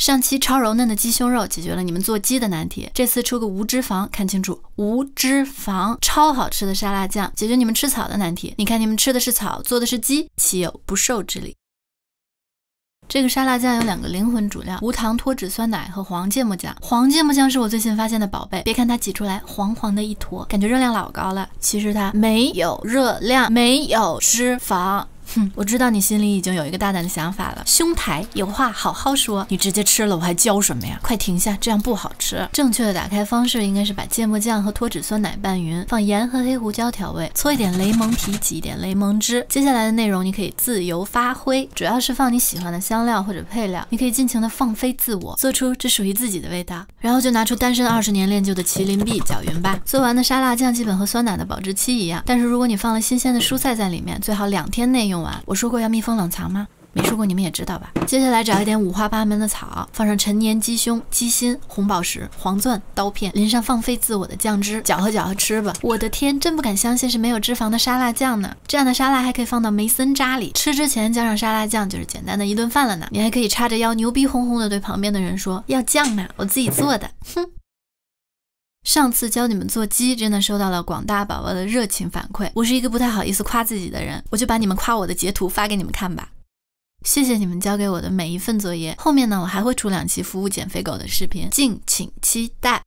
上期超柔嫩的鸡胸肉解决了你们做鸡的难题，这次出个无脂肪，看清楚，无脂肪超好吃的沙拉酱，解决你们吃草的难题。你看你们吃的是草，做的是鸡，岂有不瘦之理？这个沙拉酱有两个灵魂主料：无糖脱脂酸奶和黄芥末酱。黄芥末酱是我最新发现的宝贝，别看它挤出来黄黄的一坨，感觉热量老高了，其实它没有热量，没有脂肪。哼，我知道你心里已经有一个大胆的想法了。兄台，有话好好说，你直接吃了，我还教什么呀？快停下，这样不好吃。正确的打开方式应该是把芥末酱和脱脂酸奶拌匀，放盐和黑胡椒调味，搓一点雷蒙皮，挤一点雷蒙汁。接下来的内容你可以自由发挥，主要是放你喜欢的香料或者配料，你可以尽情的放飞自我，做出只属于自己的味道。然后就拿出单身二十年练就的麒麟臂搅匀吧。做完的沙拉酱基本和酸奶的保质期一样，但是如果你放了新鲜的蔬菜在里面，最好两天内用。我说过要密封冷藏吗？没说过，你们也知道吧。接下来找一点五花八门的草，放上陈年鸡胸、鸡心、红宝石、黄钻、刀片，淋上放飞自我的酱汁，搅和搅和吃吧。我的天，真不敢相信是没有脂肪的沙拉酱呢。这样的沙拉还可以放到梅森渣里，吃之前加上沙拉酱就是简单的一顿饭了呢。你还可以叉着腰牛逼哄哄的对旁边的人说：“要酱吗？我自己做的。”哼。上次教你们做鸡，真的收到了广大宝宝的热情反馈。我是一个不太好意思夸自己的人，我就把你们夸我的截图发给你们看吧。谢谢你们交给我的每一份作业。后面呢，我还会出两期服务减肥狗的视频，敬请期待。